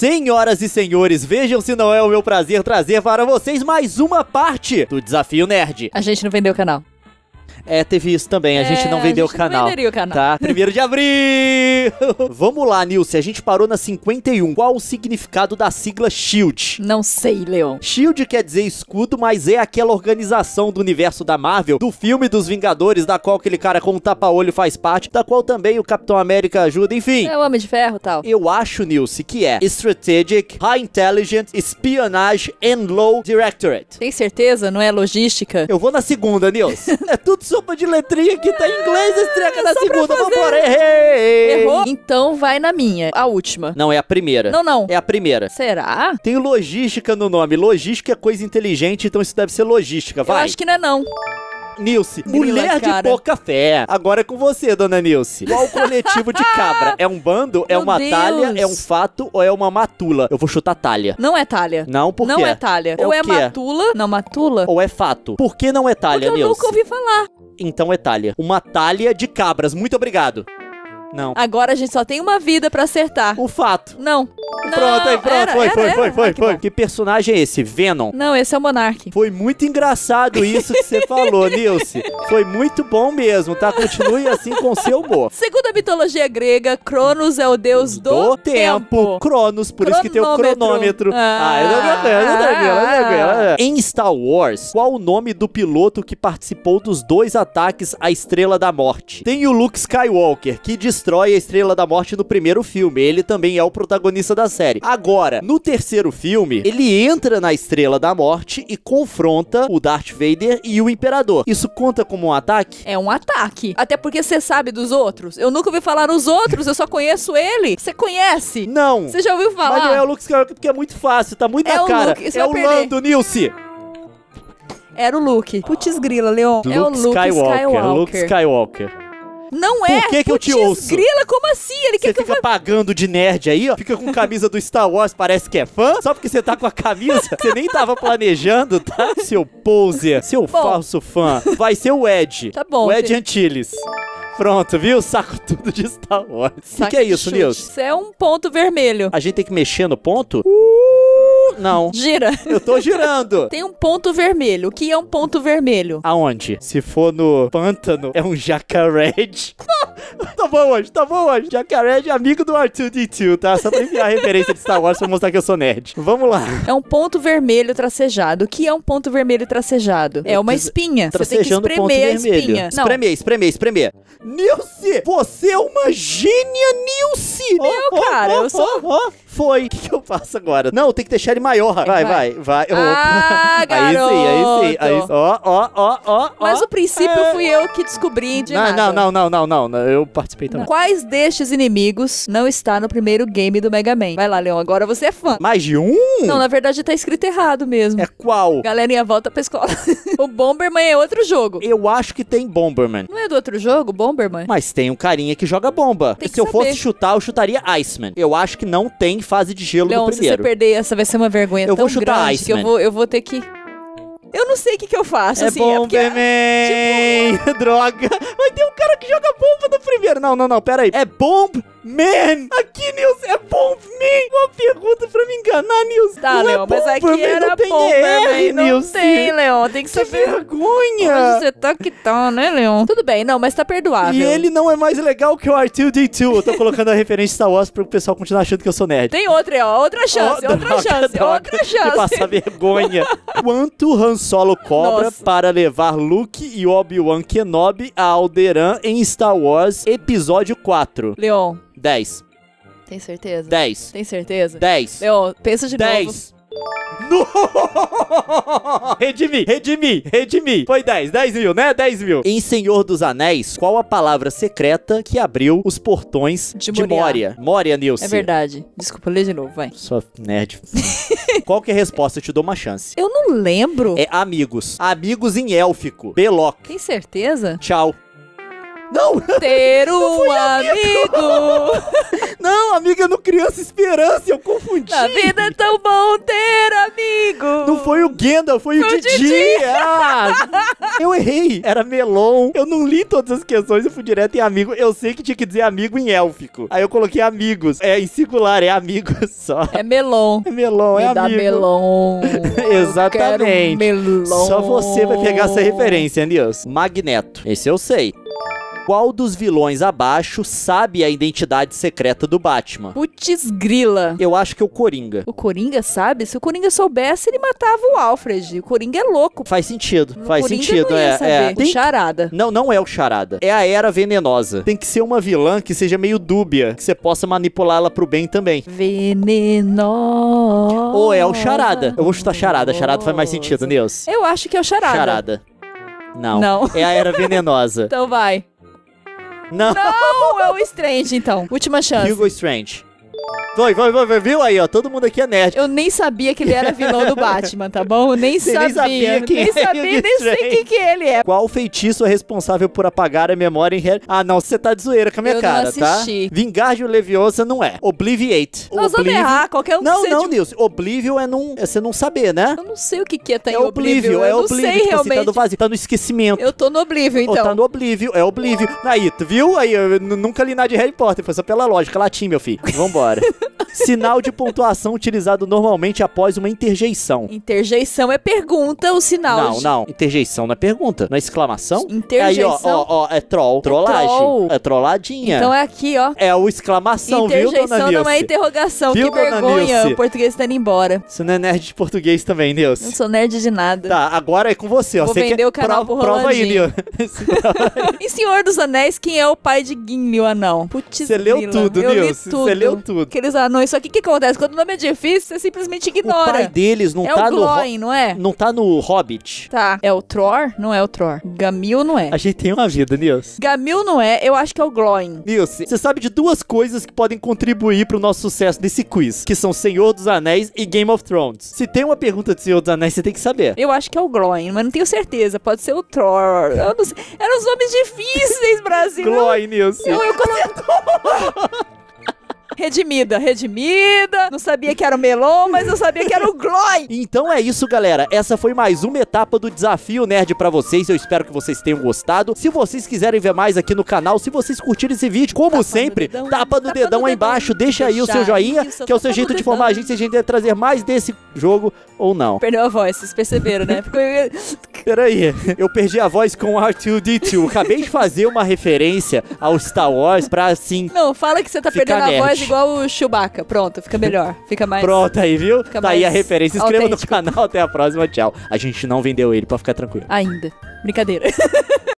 Senhoras e senhores, vejam se não é o meu prazer trazer para vocês mais uma parte do Desafio Nerd. A gente não vendeu o canal. É, teve isso também, a gente É, não vendeu a gente o canal. Não o canal. Tá, primeiro de abril! Vamos lá, Nilce, a gente parou na 51. Qual o significado da sigla SHIELD? Não sei, Leon. SHIELD quer dizer escudo, mas é aquela organização do universo da Marvel, do filme dos Vingadores, da qual aquele cara com um tapa-olho faz parte, da qual também o Capitão América ajuda, enfim. É o Homem de Ferro e tal. Eu acho, Nilce, que é Strategic, High Intelligence, Espionage and Low Directorate. Tem certeza? Não é logística? Eu vou na segunda, Nilce. é tudo sopa de letrinha que tá em inglês, estreca na segunda. Vambora, errei! Errou? Então vai na minha. A última. Não, é a primeira. Não, não. É a primeira. Será? Tem logística no nome. Logística é coisa inteligente, então isso deve ser logística. Eu Vai. acho que não é não. Nilce, Grila, mulher de cara. pouca fé. Agora é com você, dona Nilce. Qual o coletivo de cabra? É um bando? É Meu uma Deus. talha? É um fato? Ou é uma matula? Eu vou chutar talha. Não é talha. Não, por não quê? é talha. É Ou o é matula. Não, matula. Ou é fato? Por que não é Porque talha, eu Nilce? nunca ouvi falar. Então é talha. Uma talha de cabras. Muito obrigado. Não. Agora a gente só tem uma vida pra acertar. O fato. Não. Pronto, aí, Não, pronto. era, foi, era, foi, era. foi, foi, Ah, que foi. bom. Que personagem é esse? Venom. Não, esse é o Monark. Foi muito engraçado isso que você falou, Nilce. Foi muito bom mesmo, tá? Continue assim com seu humor. Segundo a mitologia grega, Cronos é o deus do, tempo. Cronos, por isso que tem o Cronômetro. Ah. não não eu não tranquilo. Em Star Wars, qual o nome do piloto que participou dos dois ataques à Estrela da Morte? Tem o Luke Skywalker, que destrói a Estrela da Morte no primeiro filme. Ele também é o protagonista da série. Agora, no terceiro filme, ele entra na Estrela da Morte e confronta o Darth Vader e o Imperador. Isso conta como um ataque? É um ataque. Até porque você sabe dos outros. Eu nunca ouvi falar nos outros, eu só conheço ele. Você conhece? Não. Você já ouviu falar? Mas não é o Luke Skywalker porque é muito fácil, tá muito É na cara. Luke, é vai o perder. Lando, Nilce. Era o Luke. Putz grila, Leon. é o Luke Skywalker. Luke Skywalker. Não é. Por que que eu te ouço? grila, como assim? Ele Você quer que eu fica pagando de nerd aí, ó. Fica com camisa do Star Wars, parece que é fã. Só porque você tá com a camisa, você nem tava planejando, tá? Seu poser, seu falso fã. Vai ser o Ed. Tá bom, O Ed gente. Antilles. Pronto, viu? Saco tudo de Star Wars. O que, que é isso. Nilce? Isso é um ponto vermelho. A gente tem que mexer no ponto? Não. Gira. Eu tô girando. Tem um ponto vermelho. O que é um ponto vermelho? Aonde? Se for no pântano, é um jacaré. tá bom hoje, tá bom hoje. Jacaré é amigo do R2-D2, tá? Só pra enviar a referência de Star Wars pra mostrar que eu sou nerd. Vamos lá. É um ponto vermelho tracejado. O que é um ponto vermelho tracejado? É uma espinha. Você tem que Tracejando o ponto espremer a vermelho. espinha. Não. Espremer, espremer, espremer. Nilce! Você é uma gênia, Nilce! Eu, cara, eu sou- ó. Foi. O que, que eu faço agora? Não, tem que deixar ele maior. Vai, vai, vai. Ah, Opa. Aí sim, aí sim. Aí, garoto. ó, ó, ó, ó. Mas o princípio É. fui eu que descobri de Não, não, não, não, não, não, não. Eu participei também. Quais destes inimigos não está no primeiro game do Mega Man? Vai lá, Leon, agora você é fã. Mais de um? Não, na verdade tá escrito errado mesmo. É qual? Galerinha, volta pra escola. o Bomberman é outro jogo. Eu acho que tem Bomberman. Não é do outro jogo, Bomberman? Mas tem um carinha que joga bomba. Tem que Se eu fosse chutar, eu chutaria Iceman. Eu acho que não tem fase de gelo Leon, no se você primeiro. perder essa, vai ser uma vergonha Eu tão vou chutar grande que eu Iceman. vou, eu vou ter que... Eu não sei o que, que eu faço, É assim. É porque... Bomberman! Droga! Vai ter um cara que joga bomba no primeiro. Não, não, não, pera aí. É Bombman! Aqui, Nilson, é Bombman! Uma pergunta pra me enganar, Nilson. Tá, não Leon, é mas aqui Bomberman, era não tem Bomberman. R, não tem, Leon. Tem que Que saber... vergonha! Onde você tá que tá, né, Leon? Tudo bem, não, mas tá perdoável. E ele não é mais legal que o R2-D2. Eu tô colocando a referência Star Wars pro pessoal continuar achando que eu sou nerd. Tem outra, ó. Outra chance, Ó, outra droga, chance, droga. outra Que chance. passar vergonha. Quanto Han Solo cobra Nossa. para levar Luke e Obi-Wan Kenobi a Alderaan em Star Wars Episódio 4? Leon, 10. tem certeza? 10. Tem certeza? 10. Leon, pensa de novo. 10. No! Redimi, redimi, redimi. Foi 10, 10 mil, né? 10 mil. Em Senhor dos Anéis, qual a palavra secreta que abriu os portões De de, Moria. Moria? Nilce. É verdade. Desculpa, lê de novo, vai. Sua nerd. qual que é a resposta? Eu te dou uma chance. Eu não lembro. É amigos. Amigos em élfico. Belok. Tem certeza? Tchau. Não, Ter um amigo. não, amiga, no Criança Esperança, eu confundi. Na vida é tão bom ter amigo. Não foi o Gandalf, foi, o Foi o Didi. Didi. Ah, eu errei. Era melon. Eu não li todas as questões e fui direto em amigo. Eu sei que tinha que dizer amigo em élfico. Aí eu coloquei amigos. É em singular, é amigo só. É melon. É melon, é Me dá amigo. melon. Exatamente. Eu melon. Só você vai pegar essa referência, Nils. Magneto. Esse eu sei. Qual dos vilões abaixo sabe a identidade secreta do Batman? Putz grila. Eu acho que é o Coringa. O Coringa sabe? Se o Coringa soubesse, ele matava o Alfred. O Coringa é louco. Faz sentido, O faz Coringa sentido, não ia é. saber. é. O Tem- Charada. Não, não é o Charada. É a Era Venenosa. Tem que ser uma vilã que seja meio dúbia, que você possa manipular ela pro bem também. Venenosa. Ou é o Charada. Eu vou chutar Charada. Charada faz mais sentido, Nils. Eu acho que é o Charada. Charada. Não. Não. É a Era Venenosa. Então vai. Não. Não, é o Strange, então. Última chance. Hugo Strange. Foi, foi, foi, viu aí, ó? Todo mundo aqui é nerd. Eu nem sabia que ele era vilão do Batman, tá bom? Eu nem Você sabia. nem sabia quem nem é sabia, nem sei quem que ele é. Qual feitiço é responsável por apagar a memória em Harry? Ah, não, você tá de zoeira com a minha Eu cara, tá? assisti. Vingardio Leviosa não é. Obliviate. Nós vamos Oblivion- errar, qualquer um Não, não, seja... Nilson. Oblivion é, não, é você não saber, né? Eu não sei o que que é tá em é Oblivion. Oblivion, é eu não Oblivion. sei tipo, assim, realmente. tá no vazio, tá no esquecimento. Eu tô no Oblivion, Ou tá então. no Oblivion, é Oblivion. Aí, tu viu? Aí, eu nunca li nada de Harry Potter, foi só pela lógica. Latim, meu filho. Vambora. Sinal de pontuação utilizado normalmente após uma interjeição. Interjeição é pergunta, o sinal Não, de... não. Interjeição não é pergunta, não é exclamação. Aí, Interjeição. ó, ó, ó, é troll. Trollagem. troll. É trolladinha. Então é aqui, ó. É o exclamação, viu, dona Interjeição não é Nilce? interrogação. Viu, que vergonha. Nilce? O português tá indo embora. Você não é nerd de português também, Eu não Nilce? sou nerd de nada. Tá, agora é com você, ó. Vou Você vender quer... o canal prova, pro prova aí. Nilce. Em Senhor dos Anéis, quem é o pai de Gimli, o anão? Putz, Você leu tudo, Eu li Nilce. tudo. Você leu tudo. Aqueles anões. Só que o que acontece? Quando o nome é difícil, você simplesmente O pai ignora. deles não é tá o no... Ho- Glóin, não é? Não tá no Hobbit. Tá. É o Tror? Não é o Tror. Gamil não é. A gente tem uma vida, Nilce. Gamil não é. Eu acho que é o Glóin. Nilce, você sabe de duas coisas que podem contribuir pro nosso sucesso desse quiz, que são Senhor dos Anéis e Game of Thrones. Se tem uma pergunta de Senhor dos Anéis, você tem que saber. Eu acho que é o Glóin, mas não tenho certeza. Pode ser o Tror. Eu não sei. Eram os nomes difíceis, Brasil. Glói, Nilce. Eu, eu colo- Redimida, redimida. Não sabia que era o Melon, mas eu sabia que era o Glói. Então é isso, galera. Essa foi mais uma etapa do Desafio Nerd pra vocês. Eu espero que vocês tenham gostado. Se vocês quiserem ver mais aqui no canal, se vocês curtirem esse vídeo, como Tapa sempre, no dedão, tapa no tapa dedão no aí dedão, embaixo, deixa aí o seu joinha, isso, que é o seu jeito de informar a gente se a gente deve trazer mais desse jogo ou não. Perdeu a voz, vocês perceberam, né? Ficou... Peraí, eu perdi a voz com o R2D2. Acabei de fazer uma referência ao Star Wars pra assim. Não, fala que você tá perdendo a nerd. voz igual o Chewbacca. Pronto, fica melhor. Fica mais. Pronto aí, viu? Fica Tá aí a referência. Se inscreva no canal. Até a próxima. Tchau. A gente não vendeu ele, pra ficar tranquilo. Ainda. Brincadeira.